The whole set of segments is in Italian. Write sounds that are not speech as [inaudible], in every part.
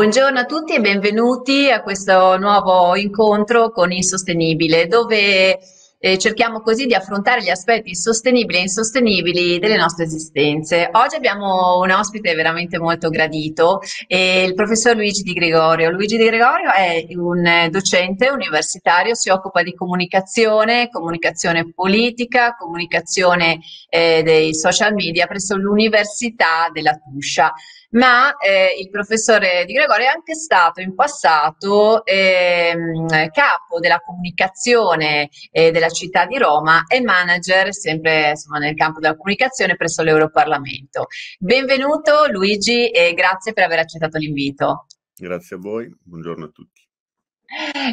Buongiorno a tutti e benvenuti a questo nuovo incontro con Insostenibile, dove eh, cerchiamo così di affrontare gli aspetti sostenibili e insostenibili delle nostre esistenze. Oggi abbiamo un ospite veramente molto gradito, eh, il professor Luigi Di Gregorio. Luigi Di Gregorio è un docente universitario, si occupa di comunicazione, comunicazione politica, comunicazione eh, dei social media presso l'Università della Tuscia ma eh, il professore Di Gregorio è anche stato in passato ehm, capo della comunicazione eh, della città di Roma e manager sempre insomma, nel campo della comunicazione presso l'Europarlamento. Benvenuto Luigi e grazie per aver accettato l'invito. Grazie a voi, buongiorno a tutti.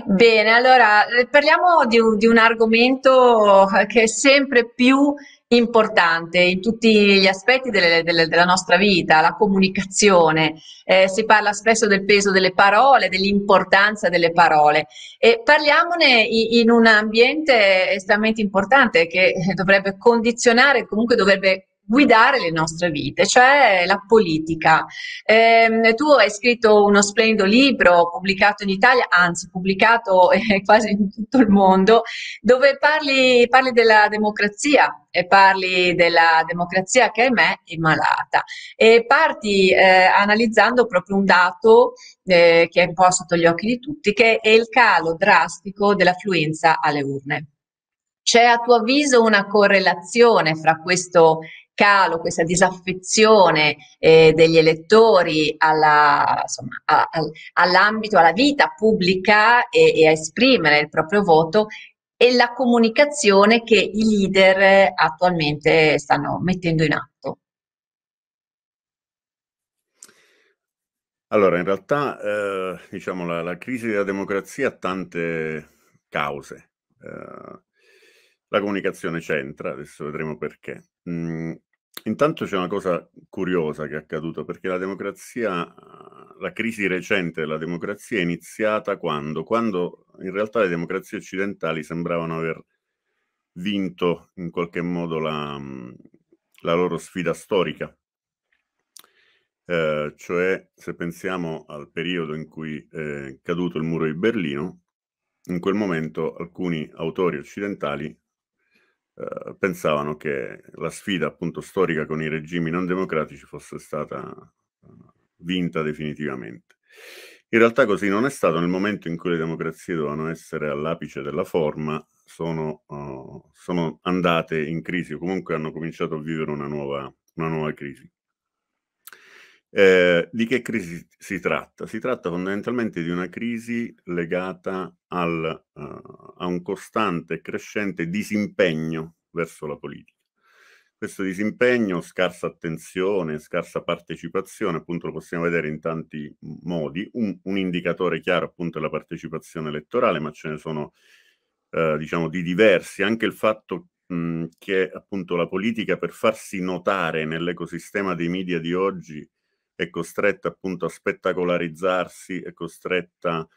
Bene, allora eh, parliamo di un, di un argomento che è sempre più importante in tutti gli aspetti delle, delle, della nostra vita, la comunicazione. Eh, si parla spesso del peso delle parole, dell'importanza delle parole e parliamone in, in un ambiente estremamente importante che dovrebbe condizionare, comunque dovrebbe guidare le nostre vite, cioè la politica. Eh, tu hai scritto uno splendido libro pubblicato in Italia, anzi pubblicato eh, quasi in tutto il mondo, dove parli, parli della democrazia e parli della democrazia che ahimè è malata e parti eh, analizzando proprio un dato eh, che è un po' sotto gli occhi di tutti, che è il calo drastico dell'affluenza alle urne. C'è a tuo avviso una correlazione fra questo calo, questa disaffezione eh, degli elettori alla, insomma, a, a, all'ambito, alla vita pubblica e, e a esprimere il proprio voto e la comunicazione che i leader attualmente stanno mettendo in atto. Allora, in realtà, eh, diciamo, la, la, crisi della democrazia ha tante cause. Eh, la comunicazione c'entra, adesso vedremo perché. Mm, Intanto c'è una cosa curiosa che è accaduta, perché la democrazia, la crisi recente della democrazia è iniziata quando? Quando in realtà le democrazie occidentali sembravano aver vinto in qualche modo la, la loro sfida storica. Eh, cioè, se pensiamo al periodo in cui è caduto il muro di Berlino, in quel momento alcuni autori occidentali eh, pensavano che la sfida appunto storica con i regimi non democratici fosse stata uh, vinta definitivamente. In realtà così non è stato, nel momento in cui le democrazie dovevano essere all'apice della forma, sono, uh, sono andate in crisi o comunque hanno cominciato a vivere una nuova, una nuova crisi. Eh, di che crisi si tratta? Si tratta fondamentalmente di una crisi legata al, uh, a un costante e crescente disimpegno verso la politica. Questo disimpegno, scarsa attenzione, scarsa partecipazione, appunto lo possiamo vedere in tanti modi. Un, un indicatore chiaro appunto è la partecipazione elettorale, ma ce ne sono eh, diciamo di diversi. Anche il fatto mh, che appunto la politica per farsi notare nell'ecosistema dei media di oggi è costretta appunto a spettacolarizzarsi, è costretta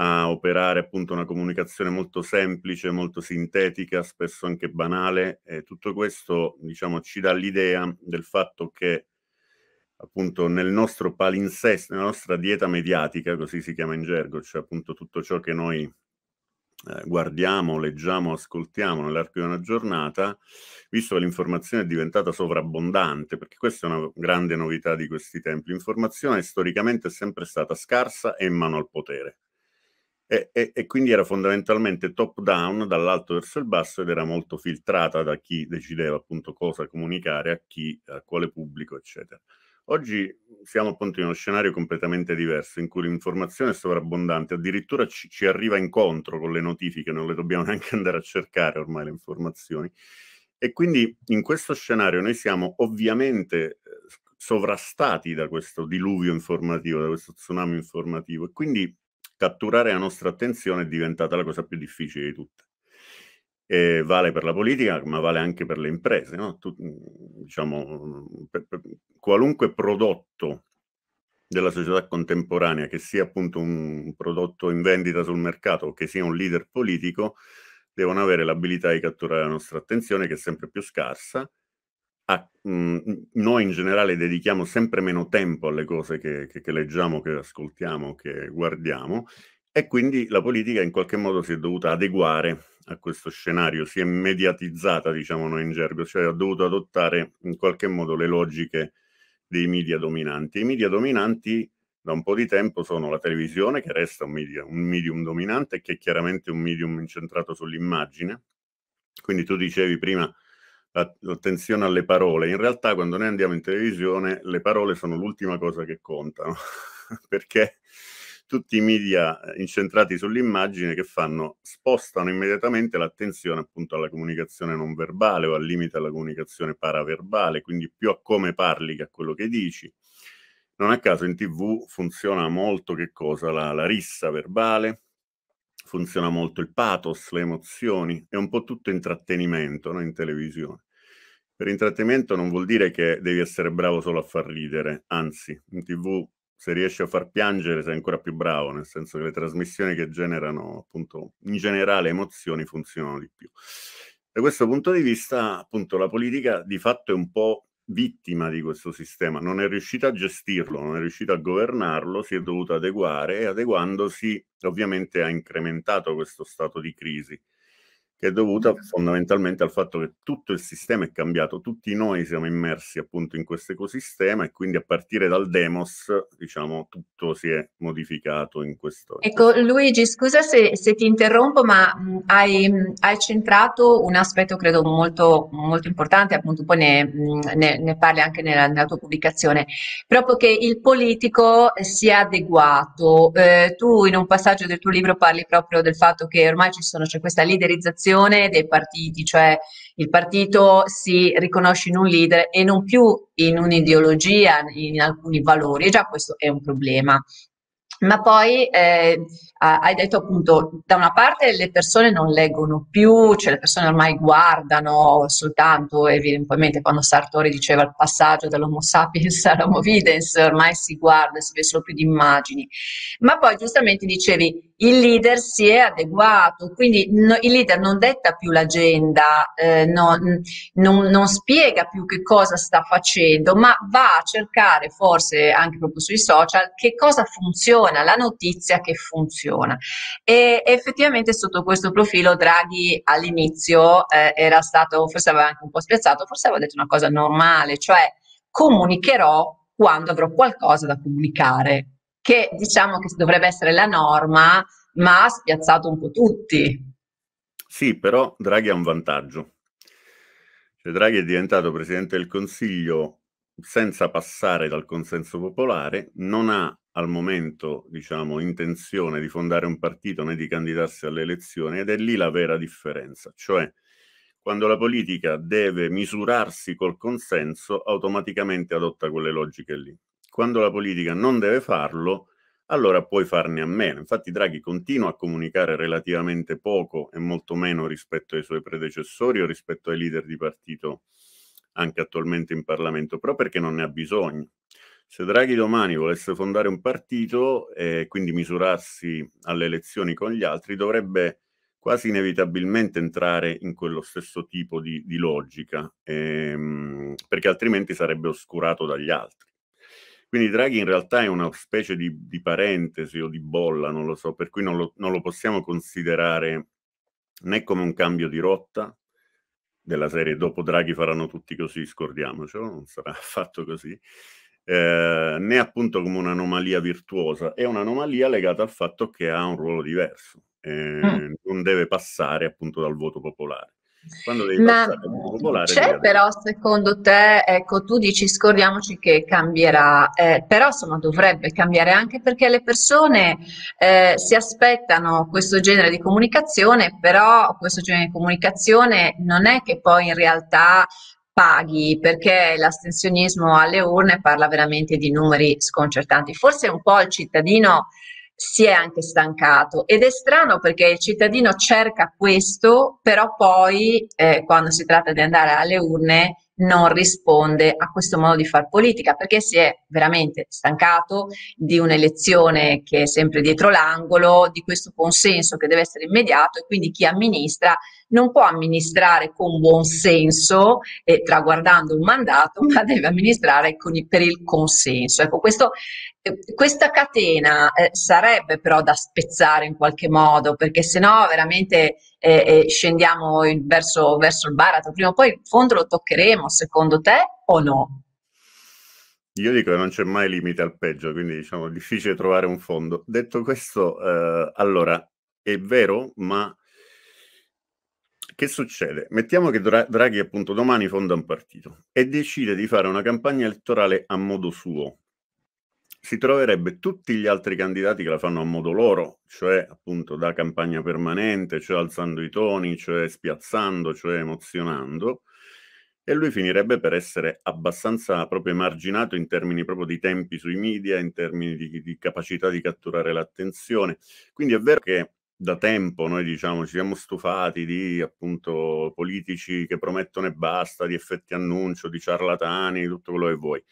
a operare appunto una comunicazione molto semplice, molto sintetica, spesso anche banale. E tutto questo, diciamo, ci dà l'idea del fatto che appunto nel nostro palinsesto, nella nostra dieta mediatica, così si chiama in gergo, cioè appunto tutto ciò che noi eh, guardiamo, leggiamo, ascoltiamo nell'arco di una giornata, visto che l'informazione è diventata sovrabbondante, perché questa è una grande novità di questi tempi, l'informazione storicamente è sempre stata scarsa e in mano al potere. E, e, e, quindi era fondamentalmente top down dall'alto verso il basso ed era molto filtrata da chi decideva appunto cosa comunicare a chi, a quale pubblico, eccetera. Oggi siamo appunto in uno scenario completamente diverso in cui l'informazione è sovrabbondante, addirittura ci, ci, arriva incontro con le notifiche, non le dobbiamo [laughs] neanche andare a cercare ormai le informazioni. E quindi in questo scenario noi siamo ovviamente eh, sovrastati da questo diluvio informativo, da questo tsunami informativo e quindi catturare la nostra attenzione è diventata la cosa più difficile di tutte. E vale per la politica, ma vale anche per le imprese. No? Tu, diciamo, per, per qualunque prodotto della società contemporanea, che sia appunto un prodotto in vendita sul mercato o che sia un leader politico, devono avere l'abilità di catturare la nostra attenzione, che è sempre più scarsa, a, mh, mm, noi in generale dedichiamo sempre meno tempo alle cose che, che, che leggiamo, che ascoltiamo, che guardiamo e quindi la politica in qualche modo si è dovuta adeguare a questo scenario, si è mediatizzata, diciamo noi in gergo, cioè ha dovuto adottare in qualche modo le logiche dei media dominanti. I media dominanti da un po' di tempo sono la televisione, che resta un, media, un medium dominante che è chiaramente un medium incentrato sull'immagine. Quindi tu dicevi prima l'attenzione alle parole. In realtà quando noi andiamo in televisione le parole sono l'ultima cosa che contano, [laughs] perché tutti i media incentrati sull'immagine che fanno spostano immediatamente l'attenzione appunto alla comunicazione non verbale o al limite alla comunicazione paraverbale, quindi più a come parli che a quello che dici. Non a caso in tv funziona molto che cosa? La, la rissa verbale, funziona molto il pathos, le emozioni, è un po' tutto intrattenimento no? in televisione. Per intrattenimento non vuol dire che devi essere bravo solo a far ridere, anzi, in tv se riesci a far piangere sei ancora più bravo, nel senso che le trasmissioni che generano appunto in generale emozioni funzionano di più. Da questo punto di vista, appunto, la politica di fatto è un po' vittima di questo sistema, non è riuscita a gestirlo, non è riuscita a governarlo, si è dovuta adeguare e adeguandosi ovviamente ha incrementato questo stato di crisi che è dovuta fondamentalmente al fatto che tutto il sistema è cambiato, tutti noi siamo immersi appunto in questo ecosistema e quindi a partire dal demos, diciamo, tutto si è modificato in questo. Ecco, Luigi, scusa se, se ti interrompo, ma hai, hai, centrato un aspetto credo molto, molto importante, appunto poi ne, ne, ne parli anche nella, nella, tua pubblicazione, proprio che il politico sia adeguato. Eh, tu in un passaggio del tuo libro parli proprio del fatto che ormai ci sono, c'è questa liderizzazione formazione dei partiti, cioè il partito si riconosce in un leader e non più in un'ideologia, in alcuni valori, e già questo è un problema. Ma poi eh, hai detto appunto, da una parte le persone non leggono più, cioè le persone ormai guardano soltanto, evidentemente quando Sartori diceva il passaggio dall'Homo sapiens all'Homo videns, ormai si guarda, si vede solo più di immagini. Ma poi giustamente dicevi, il leader si è adeguato, quindi no, il leader non detta più l'agenda, eh, non, non, non, spiega più che cosa sta facendo, ma va a cercare forse anche proprio sui social che cosa funziona, la notizia che funziona. E effettivamente sotto questo profilo Draghi all'inizio eh, era stato, forse aveva anche un po' spiazzato, forse aveva detto una cosa normale, cioè comunicherò quando avrò qualcosa da comunicare che diciamo che dovrebbe essere la norma, ma ha spiazzato un po' tutti. Sì, però Draghi ha un vantaggio. Cioè, Draghi è diventato Presidente del Consiglio senza passare dal consenso popolare, non ha al momento, diciamo, intenzione di fondare un partito né di candidarsi alle elezioni ed è lì la vera differenza, cioè quando la politica deve misurarsi col consenso, automaticamente adotta quelle logiche lì. Quando la politica non deve farlo, allora puoi farne a meno. Infatti Draghi continua a comunicare relativamente poco e molto meno rispetto ai suoi predecessori o rispetto ai leader di partito anche attualmente in Parlamento, però perché non ne ha bisogno. Se Draghi domani volesse fondare un partito e quindi misurarsi alle elezioni con gli altri, dovrebbe quasi inevitabilmente entrare in quello stesso tipo di, di logica, ehm, perché altrimenti sarebbe oscurato dagli altri. Quindi Draghi in realtà è una specie di, di parentesi o di bolla, non lo so, per cui non lo, non lo possiamo considerare né come un cambio di rotta della serie dopo Draghi faranno tutti così, scordiamocelo, non sarà [laughs] affatto così, eh, né appunto come un'anomalia virtuosa, è un'anomalia legata al fatto che ha un ruolo diverso, eh, mm. non deve passare appunto dal voto popolare. Ma c'è però secondo te, ecco, tu dici scordiamoci che cambierà, eh, però insomma dovrebbe cambiare anche perché le persone eh, si aspettano questo genere di comunicazione, però questo genere di comunicazione non è che poi in realtà paghi perché l'astensionismo alle urne parla veramente di numeri sconcertanti. Forse un po' il cittadino si è anche stancato. Ed è strano perché il cittadino cerca questo, però poi eh, quando si tratta di andare alle urne non risponde a questo modo di fare politica perché si è veramente stancato di un'elezione che è sempre dietro l'angolo, di questo consenso che deve essere immediato e quindi chi amministra non può amministrare con buon senso e traguardando un mandato, ma deve amministrare il, per il consenso. Ecco, questo, eh, questa catena eh, sarebbe però da spezzare in qualche modo, perché se no veramente eh, eh, scendiamo il, verso, verso il baratro. Prima o poi in fondo lo toccheremo, secondo te o no? Io dico che non c'è mai limite al peggio, quindi diciamo difficile trovare un fondo. Detto questo, eh, allora è vero, ma che succede? Mettiamo che Draghi appunto domani fonda un partito e decide di fare una campagna elettorale a modo suo, si troverebbe tutti gli altri candidati che la fanno a modo loro, cioè appunto da campagna permanente, cioè alzando i toni, cioè spiazzando, cioè emozionando, e lui finirebbe per essere abbastanza proprio emarginato in termini proprio di tempi sui media, in termini di, di capacità di catturare l'attenzione. Quindi è vero che da tempo noi diciamo ci siamo stufati di appunto politici che promettono e basta, di effetti annuncio, di ciarlatani, tutto quello che vuoi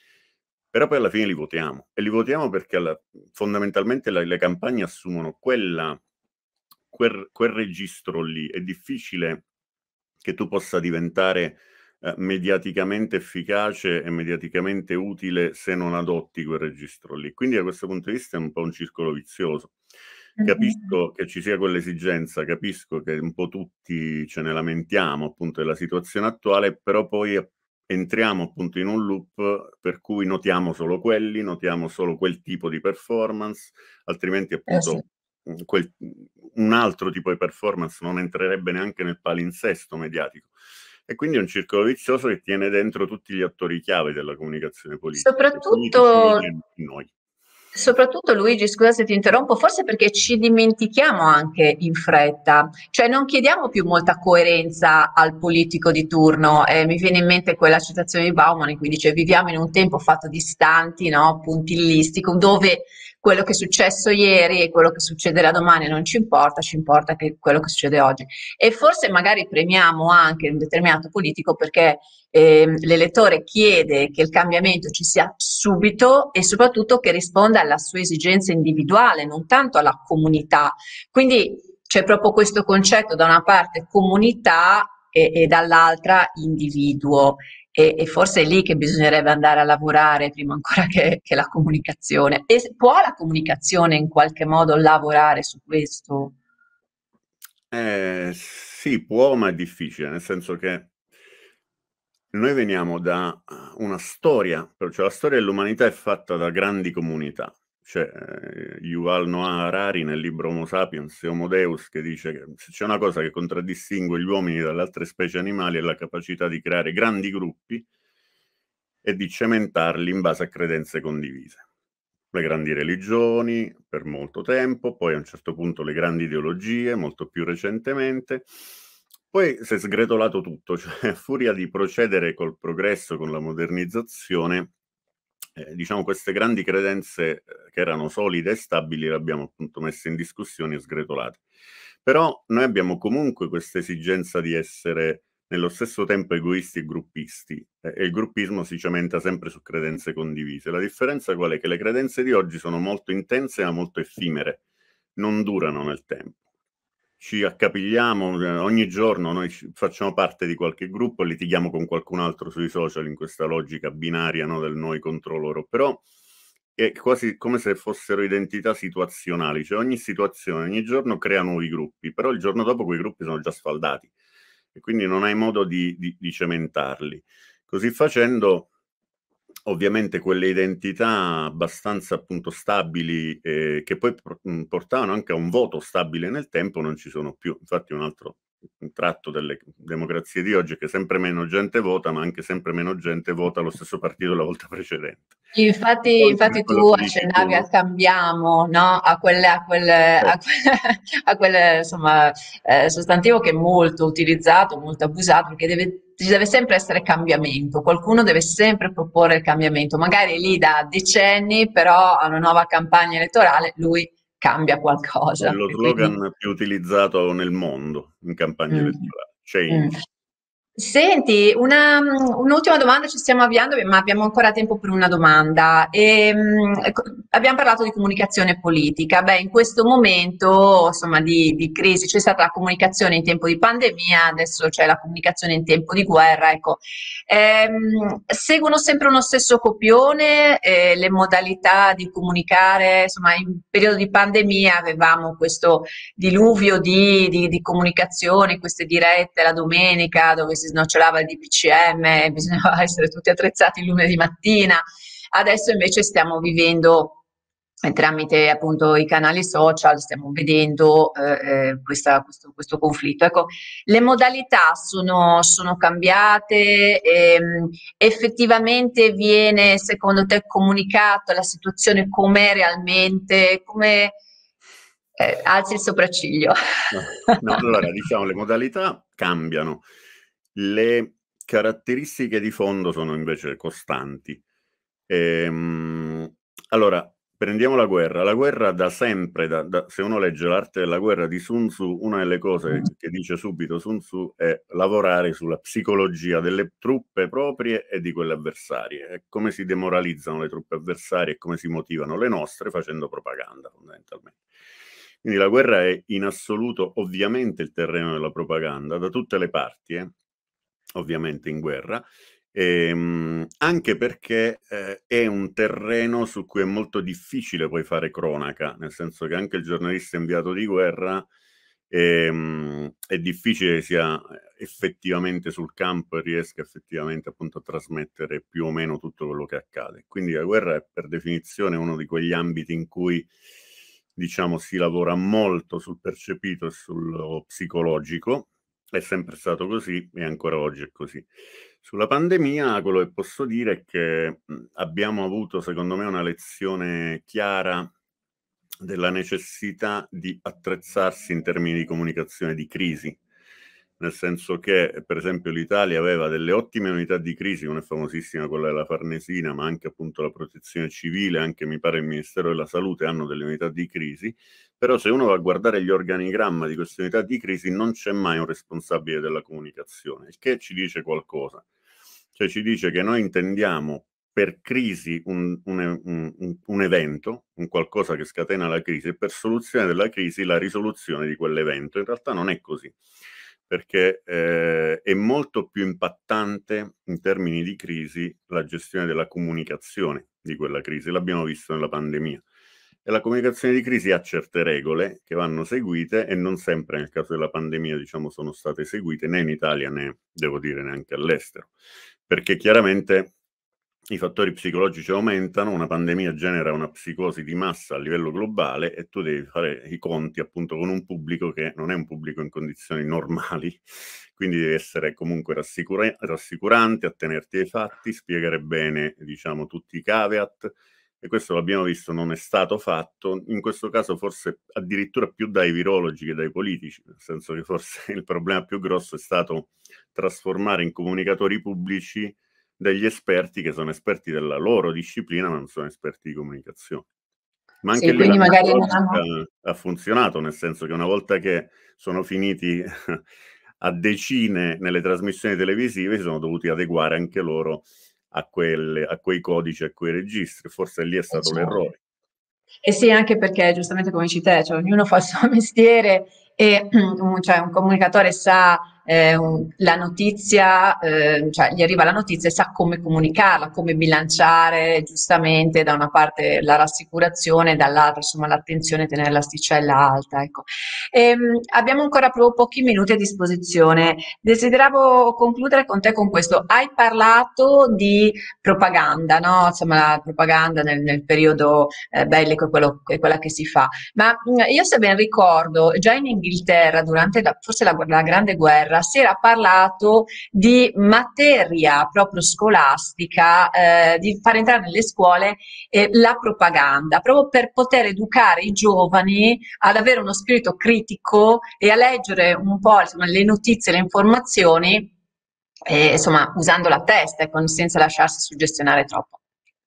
però poi alla fine li votiamo e li votiamo perché alla, fondamentalmente la, le campagne assumono quella, quel, quel, registro lì. È difficile che tu possa diventare eh, mediaticamente efficace e mediaticamente utile se non adotti quel registro lì. Quindi da questo punto di vista è un po' un circolo vizioso. Capisco che ci sia quell'esigenza, capisco che un po' tutti ce ne lamentiamo appunto della situazione attuale, però poi entriamo appunto in un loop per cui notiamo solo quelli, notiamo solo quel tipo di performance, altrimenti eh, appunto eh sì. quel, un altro tipo di performance non entrerebbe neanche nel palinsesto mediatico. E quindi è un circolo vizioso che tiene dentro tutti gli attori chiave della comunicazione politica. Soprattutto noi. Soprattutto Luigi, scusa se ti interrompo, forse perché ci dimentichiamo anche in fretta, cioè non chiediamo più molta coerenza al politico di turno. Eh, mi viene in mente quella citazione di Bauman in cui dice viviamo in un tempo fatto di istanti, no? puntillistico, dove quello che è successo ieri e quello che succederà domani non ci importa, ci importa che quello che succede oggi. E forse magari premiamo anche un determinato politico perché eh, l'elettore chiede che il cambiamento ci sia subito e soprattutto che risponda alla sua esigenza individuale, non tanto alla comunità. Quindi c'è proprio questo concetto da una parte comunità e, e dall'altra individuo e, e, forse è lì che bisognerebbe andare a lavorare prima ancora che, che, la comunicazione. E può la comunicazione in qualche modo lavorare su questo? Eh, sì, può, ma è difficile, nel senso che noi veniamo da una storia, cioè la storia dell'umanità è fatta da grandi comunità, eh, Yuval Noah Harari nel libro Homo sapiens e Homo Deus che dice che se c'è una cosa che contraddistingue gli uomini dalle altre specie animali è la capacità di creare grandi gruppi e di cementarli in base a credenze condivise. Le grandi religioni per molto tempo, poi a un certo punto le grandi ideologie, molto più recentemente. Poi si è sgretolato tutto, [laughs] cioè a furia di procedere col progresso, con la modernizzazione, eh, diciamo queste grandi credenze eh, che erano solide e stabili le abbiamo appunto messe in discussione e sgretolate. Però noi abbiamo comunque questa esigenza di essere nello stesso tempo egoisti e gruppisti eh, e il gruppismo si cementa sempre su credenze condivise. La differenza qual è? Che le credenze di oggi sono molto intense ma molto effimere, non durano nel tempo ci accapigliamo eh, ogni giorno, noi facciamo parte di qualche gruppo litighiamo con qualcun altro sui social in questa logica binaria no, del noi contro loro, però è quasi come se fossero identità situazionali, cioè ogni situazione, ogni giorno crea nuovi gruppi, però il giorno dopo quei gruppi sono già sfaldati e quindi non hai modo di, di, di cementarli. Così facendo ovviamente quelle identità abbastanza appunto stabili eh, che poi portavano anche a un voto stabile nel tempo non ci sono più. Infatti un altro un tratto delle democrazie di oggi è che sempre meno gente vota, ma anche sempre meno gente vota lo stesso partito la volta precedente. Infatti, infatti tu accennavi al cambiamo, no? a, quelle, a, quelle, a, quelle, [laughs] a quel insomma, eh, sostantivo che è molto utilizzato, molto abusato, perché deve ci deve sempre essere cambiamento, qualcuno deve sempre proporre il cambiamento, magari lì da decenni, però a una nuova campagna elettorale lui cambia qualcosa. È lo slogan quindi... più utilizzato nel mondo in campagna mm. elettorale. Change. Mm. Senti, una, un'ultima domanda, ci stiamo avviando, ma abbiamo ancora tempo per una domanda. E, um, abbiamo parlato di comunicazione politica. Beh, in questo momento insomma, di, di, crisi c'è stata la comunicazione in tempo di pandemia, adesso c'è la comunicazione in tempo di guerra. Ecco. Ehm, seguono sempre uno stesso copione eh, le modalità di comunicare. Insomma, in periodo di pandemia avevamo questo diluvio di, di, di comunicazione, queste dirette la domenica dove si snocciolava il DPCM, [laughs] bisognava essere tutti attrezzati il lunedì mattina. Adesso invece stiamo vivendo eh, tramite appunto i canali social stiamo vedendo eh, eh questa, questo, questo, conflitto. Ecco, le modalità sono, sono cambiate, ehm, effettivamente viene secondo te comunicato la situazione com'è realmente, come eh, alzi il sopracciglio. No, no, allora diciamo le modalità cambiano, le caratteristiche di fondo sono invece costanti. Ehm, allora, prendiamo la guerra. La guerra da sempre, da, da, se uno legge l'arte della guerra di Sun Tzu, una delle cose che dice subito Sun Tzu è lavorare sulla psicologia delle truppe proprie e di quelle avversarie. E come si demoralizzano le truppe avversarie e come si motivano le nostre facendo propaganda, fondamentalmente. Quindi la guerra è in assoluto ovviamente il terreno della propaganda da tutte le parti, eh? Ovviamente in guerra, ehm, anche perché eh, è un terreno su cui è molto difficile poi fare cronaca, nel senso che anche il giornalista inviato di guerra ehm, è difficile sia effettivamente sul campo e riesca effettivamente appunto a trasmettere più o meno tutto quello che accade. Quindi la guerra è per definizione uno di quegli ambiti in cui diciamo si lavora molto sul percepito e sullo psicologico è sempre stato così e ancora oggi è così. Sulla pandemia quello che posso dire è che abbiamo avuto secondo me una lezione chiara della necessità di attrezzarsi in termini di comunicazione di crisi nel senso che per esempio l'Italia aveva delle ottime unità di crisi, una famosissima quella della Farnesina, ma anche appunto la protezione civile, anche mi pare il Ministero della Salute hanno delle unità di crisi, però se uno va a guardare gli organigramma di queste unità di crisi non c'è mai un responsabile della comunicazione, il che ci dice qualcosa, cioè ci dice che noi intendiamo per crisi un, un, un, un, evento, un qualcosa che scatena la crisi, e per soluzione della crisi la risoluzione di quell'evento. In realtà non è così perché eh, è molto più impattante in termini di crisi la gestione della comunicazione di quella crisi. L'abbiamo visto nella pandemia. E la comunicazione di crisi ha certe regole che vanno seguite e non sempre nel caso della pandemia, diciamo, sono state seguite né in Italia né, devo dire, neanche all'estero. Perché chiaramente i fattori psicologici aumentano, una pandemia genera una psicosi di massa a livello globale e tu devi fare i conti appunto con un pubblico che non è un pubblico in condizioni normali, [laughs] quindi devi essere comunque rassicura- rassicurante, attenerti ai fatti, spiegare bene diciamo tutti i caveat e questo l'abbiamo visto non è stato fatto, in questo caso forse addirittura più dai virologi che dai politici, nel senso che forse [laughs] il problema più grosso è stato trasformare in comunicatori pubblici degli esperti che sono esperti della loro disciplina, ma non sono esperti di comunicazione. Ma anche sì, magari hanno... ha funzionato, nel senso che una volta che sono finiti [laughs] a decine nelle trasmissioni televisive, si sono dovuti adeguare anche loro a, quelle, a quei codici, a quei registri. Forse lì è stato esatto. l'errore. E sì, anche perché giustamente come dici te, cioè, ognuno [laughs] fa il suo mestiere e [clears throat] cioè, un comunicatore sa eh, la notizia, eh, cioè gli arriva la notizia e sa come comunicarla, come bilanciare giustamente da una parte la rassicurazione, dall'altra insomma l'attenzione, tenere l'asticella alta. Ecco. E, ehm, abbiamo ancora proprio pochi minuti a disposizione. Desideravo concludere con te con questo. Hai parlato di propaganda, no? Insomma, la propaganda nel, nel periodo eh, bellico è, quello, è quella che si fa. Ma io se ben ricordo, già in Inghilterra, durante la, forse la, la Grande Guerra, guerra si era parlato di materia proprio scolastica, eh, di far entrare nelle scuole eh, la propaganda, proprio per poter educare i giovani ad avere uno spirito critico e a leggere un po' insomma, le notizie, le informazioni, eh, insomma, usando la testa e senza lasciarsi suggestionare troppo.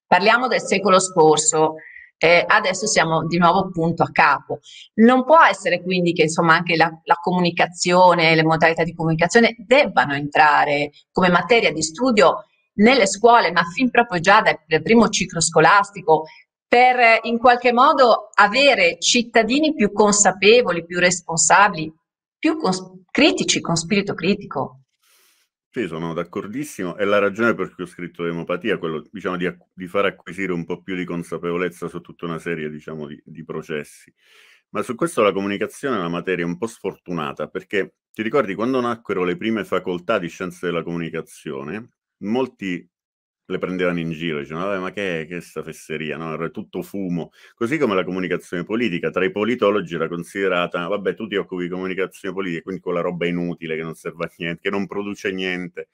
Parliamo del secolo scorso, eh, adesso siamo di nuovo punto a capo. Non può essere quindi che insomma anche la, la comunicazione, le modalità di comunicazione debbano entrare come materia di studio nelle scuole, ma fin proprio già dal, dal primo ciclo scolastico, per in qualche modo avere cittadini più consapevoli, più responsabili, più cons- critici, con spirito critico. Sì, sono d'accordissimo. È la ragione per cui ho scritto Demopatia, quello diciamo, di, di far acquisire un po' più di consapevolezza su tutta una serie diciamo, di, di processi. Ma su questo la comunicazione è una materia un po' sfortunata, perché ti ricordi quando nacquero le prime facoltà di scienze della comunicazione, molti le prendevano in giro, dicevano, vabbè, ma che è questa fesseria, no? Era tutto fumo. Così come la comunicazione politica, tra i politologi era considerata, vabbè, tu ti occupi di comunicazione politica, quindi quella roba inutile che non serve a niente, che non produce niente.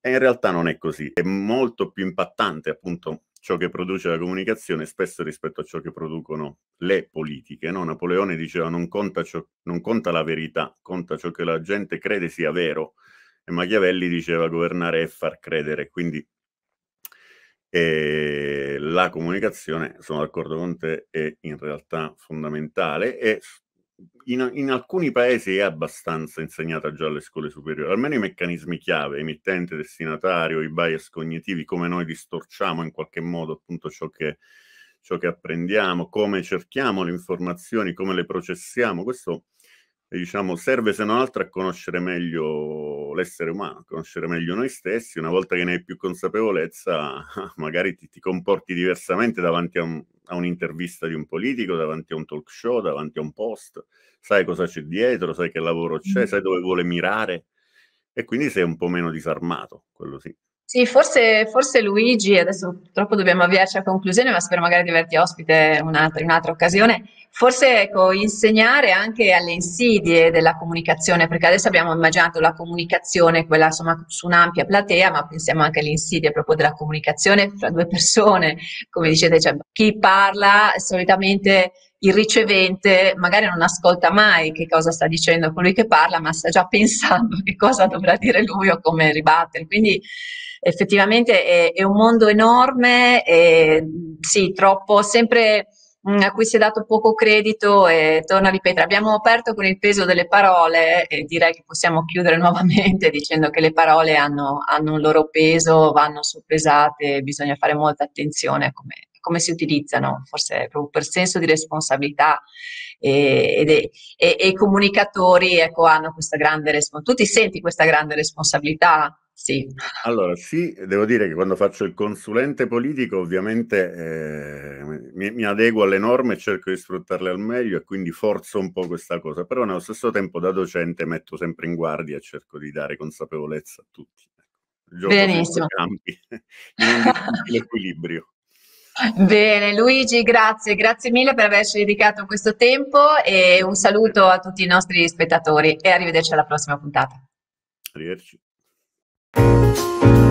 E in realtà non è così, è molto più impattante appunto ciò che produce la comunicazione spesso rispetto a ciò che producono le politiche. No? Napoleone diceva non conta, ciò, non conta la verità, conta ciò che la gente crede sia vero. E Machiavelli diceva governare è far credere, quindi e la comunicazione, sono d'accordo con te, è in realtà fondamentale e in, in, alcuni paesi è abbastanza insegnata già alle scuole superiori, almeno i meccanismi chiave, emittente, destinatario, i bias cognitivi, come noi distorciamo in qualche modo appunto ciò che, ciò che apprendiamo, come cerchiamo le informazioni, come le processiamo, questo diciamo, serve se non altro a conoscere meglio l'essere umano, a conoscere meglio noi stessi. Una volta che ne hai più consapevolezza, [laughs] magari ti, ti comporti diversamente davanti a, un, a, un'intervista di un politico, davanti a un talk show, davanti a un post. Sai cosa c'è dietro, sai che lavoro c'è, mm. sai dove vuole mirare e quindi sei un po' meno disarmato, quello sì. Sì, forse, forse, Luigi, adesso purtroppo dobbiamo avviarci a conclusione, ma spero magari di averti ospite un'altra, in un'altra occasione. Forse ecco, insegnare anche alle insidie della comunicazione, perché adesso abbiamo immaginato la comunicazione, quella insomma su un'ampia platea, ma pensiamo anche alle insidie proprio della comunicazione fra due persone, come dicete, cioè, chi parla solitamente il ricevente magari non ascolta mai che cosa sta dicendo colui che parla, ma sta già pensando che cosa dovrà dire lui o come ribattere. Quindi effettivamente è, è un mondo enorme e sì, troppo, sempre mm, a cui si è dato poco credito e torno a ripetere, abbiamo aperto con il peso delle parole e direi che possiamo chiudere [laughs] nuovamente dicendo che le parole hanno, hanno un loro peso, vanno soppesate, bisogna fare molta attenzione a come, come si utilizzano, forse proprio per senso di responsabilità e, e, i comunicatori ecco, hanno questa grande responsabilità. Tu ti senti questa grande responsabilità? Sì. Allora, sì, devo dire che quando faccio il consulente politico ovviamente eh, mi, mi, adeguo alle norme e cerco di sfruttarle al meglio e quindi forzo un po' questa cosa, però nello stesso tempo da docente metto sempre in guardia e cerco di dare consapevolezza a tutti. Ecco. Gioco Benissimo. Campi, [laughs] in un equilibrio. Bene, Luigi, grazie, grazie mille per averci dedicato questo tempo e un saluto a tutti i nostri spettatori e arrivederci alla prossima puntata. Arrivederci. Música